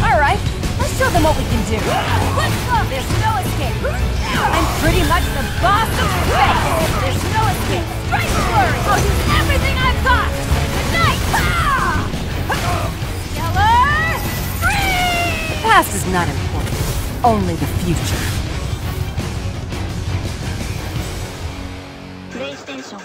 Alright, let's show them what we can do. Let's go! There's no escape. I'm pretty much the boss of space. There's no escape. Strike flurry! I'll use everything I've got! Good night! Ah! Ha! Stellar Stream! The past is not important. Only the future. Station.